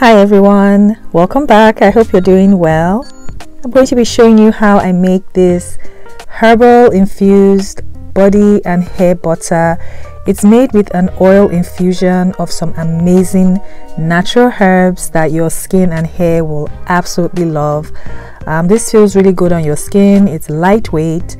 Hi everyone, welcome back. I hope you're doing well. I'm going to be showing you how I make this herbal infused body and hair butter. It's made with an oil infusion of some amazing natural herbs that your skin and hair will absolutely love. Um, this feels really good on your skin. It's lightweight,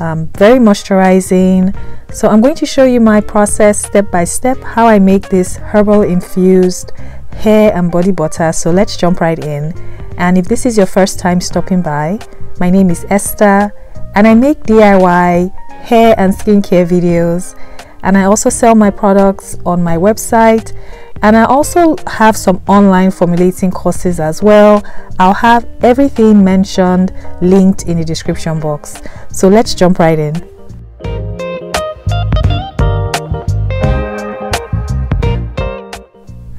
um, very moisturizing. So I'm going to show you my process step by step how I make this herbal infused hair and body butter so let's jump right in and if this is your first time stopping by my name is Esther and I make DIY hair and skincare videos and I also sell my products on my website and I also have some online formulating courses as well. I'll have everything mentioned linked in the description box. So let's jump right in.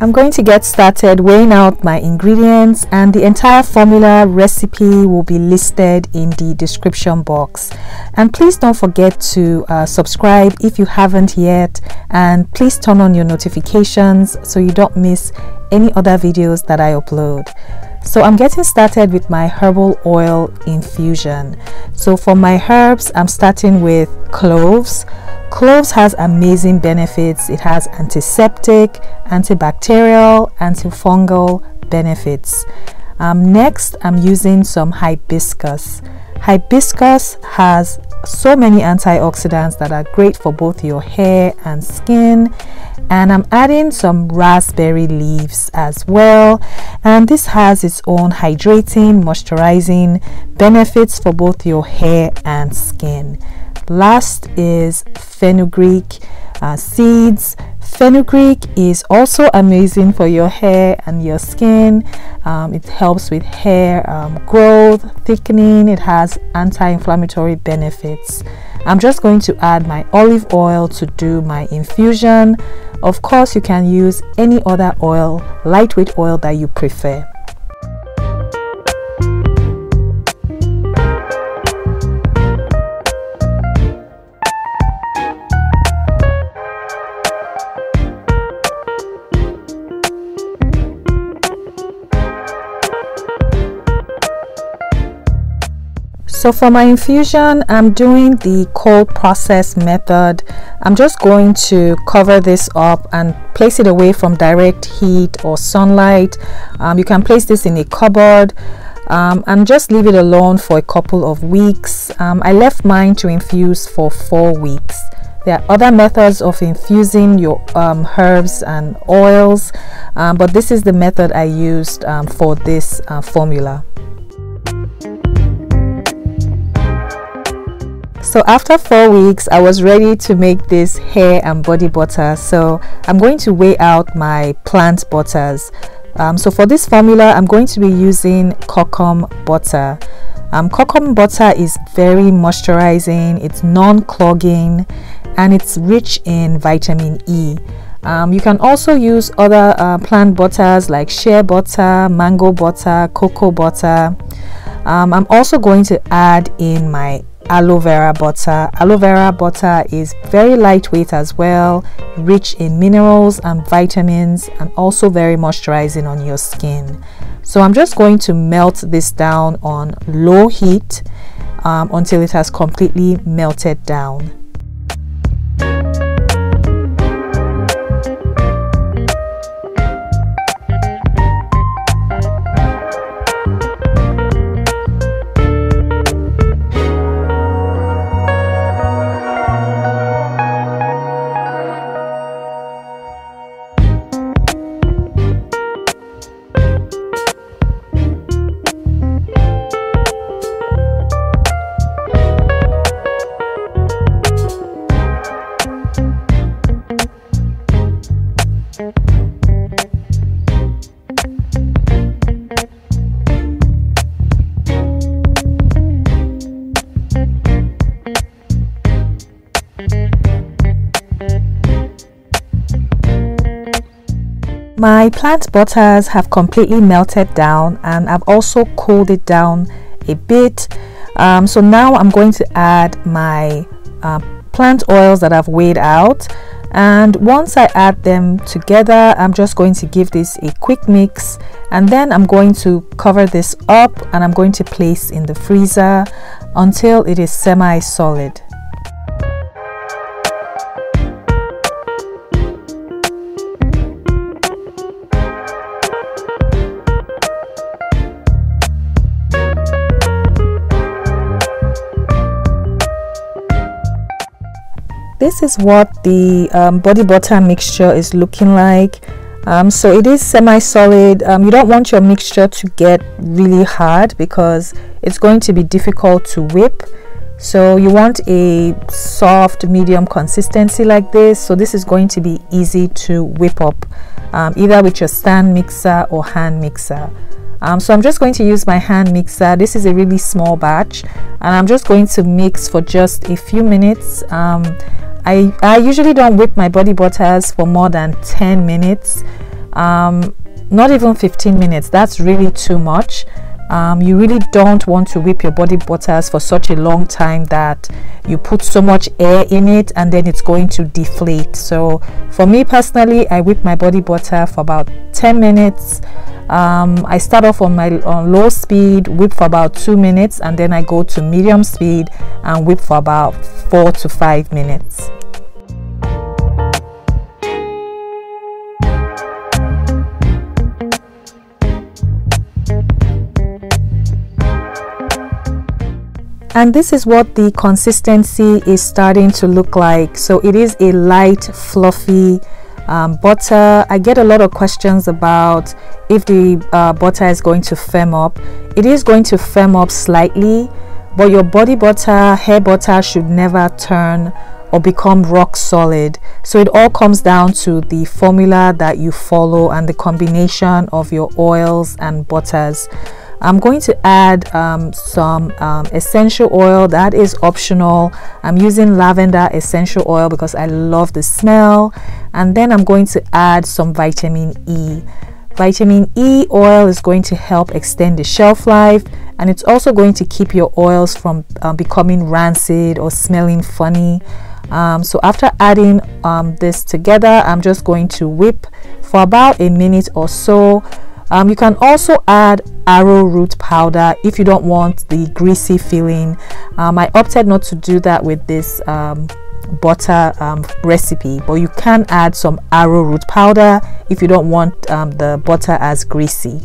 I'm going to get started weighing out my ingredients and the entire formula recipe will be listed in the description box and please don't forget to uh, subscribe if you haven't yet and please turn on your notifications so you don't miss any other videos that I upload. So I'm getting started with my herbal oil infusion. So for my herbs, I'm starting with cloves, Cloves has amazing benefits. It has antiseptic, antibacterial, antifungal benefits. Um, next, I'm using some hibiscus. Hibiscus has so many antioxidants that are great for both your hair and skin and I'm adding some raspberry leaves as well and this has its own hydrating moisturizing benefits for both your hair and skin last is fenugreek uh, seeds. Fenugreek is also amazing for your hair and your skin. Um, it helps with hair um, growth thickening. It has anti-inflammatory benefits. I'm just going to add my olive oil to do my infusion. Of course you can use any other oil lightweight oil that you prefer So for my infusion, I'm doing the cold process method. I'm just going to cover this up and place it away from direct heat or sunlight. Um, you can place this in a cupboard um, and just leave it alone for a couple of weeks. Um, I left mine to infuse for four weeks. There are other methods of infusing your um, herbs and oils, um, but this is the method I used um, for this uh, formula. So after four weeks i was ready to make this hair and body butter. So i'm going to weigh out my plant butters. Um, so for this formula i'm going to be using kokum butter. Um, kokum butter is very moisturizing it's non-clogging and it's rich in vitamin e. Um, you can also use other uh, plant butters like shea butter mango butter cocoa butter. Um, i'm also going to add in my aloe vera butter. Aloe vera butter is very lightweight as well rich in minerals and vitamins and also very moisturizing on your skin. So i'm just going to melt this down on low heat um, until it has completely melted down My plant butters have completely melted down and I've also cooled it down a bit. Um, so now I'm going to add my uh, plant oils that I've weighed out. and once I add them together I'm just going to give this a quick mix and then I'm going to cover this up and I'm going to place in the freezer until it is semi-solid. This is what the um, body butter mixture is looking like. Um, so it is semi-solid. Um, you don't want your mixture to get really hard because it's going to be difficult to whip. So you want a soft medium consistency like this. So this is going to be easy to whip up um, either with your stand mixer or hand mixer. Um, so I'm just going to use my hand mixer. This is a really small batch and I'm just going to mix for just a few minutes. Um, I, I usually don't whip my body butters for more than 10 minutes. Um, not even 15 minutes. That's really too much. Um, you really don't want to whip your body butters for such a long time that you put so much air in it and then it's going to deflate. So for me personally I whip my body butter for about 10 minutes um, I start off on my on low speed whip for about two minutes and then I go to medium speed and whip for about four to five minutes. And this is what the consistency is starting to look like. So it is a light fluffy um, butter I get a lot of questions about if the uh, butter is going to firm up. It is going to firm up slightly but your body butter hair butter should never turn or become rock solid. So it all comes down to the formula that you follow and the combination of your oils and butters I'm going to add um, some um, essential oil that is optional. I'm using lavender essential oil because I love the smell. And then I'm going to add some vitamin E. Vitamin E oil is going to help extend the shelf life and it's also going to keep your oils from um, becoming rancid or smelling funny. Um, so after adding um, this together I'm just going to whip for about a minute or so um, you can also add arrowroot powder if you don't want the greasy feeling. Um, I opted not to do that with this um, butter um, recipe, but you can add some arrowroot powder if you don't want um, the butter as greasy.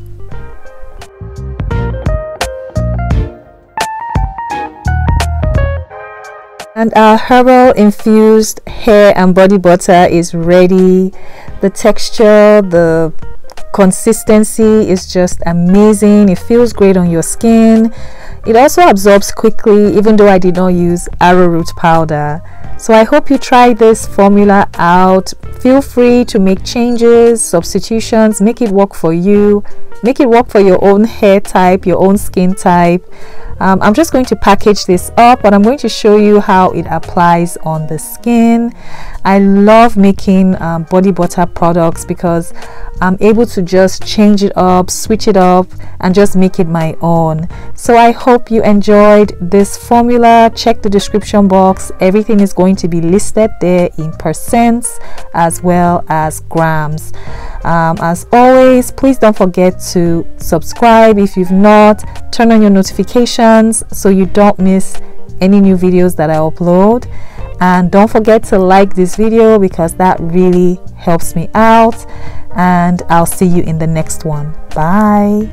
And our herbal infused hair and body butter is ready. The texture, the consistency is just amazing. It feels great on your skin. It also absorbs quickly even though I did not use arrowroot powder. So I hope you try this formula out. Feel free to make changes substitutions make it work for you make it work for your own hair type your own skin type. Um, I'm just going to package this up but I'm going to show you how it applies on the skin. I love making um, body butter products because I'm able to just change it up switch it up and just make it my own. So I hope you enjoyed this formula. Check the description box. Everything is going to be listed there in percents as well as grams um, as always please don't forget to subscribe. If you've not turn on your notifications so you don't miss any new videos that I upload. And don't forget to like this video because that really helps me out. And I'll see you in the next one. Bye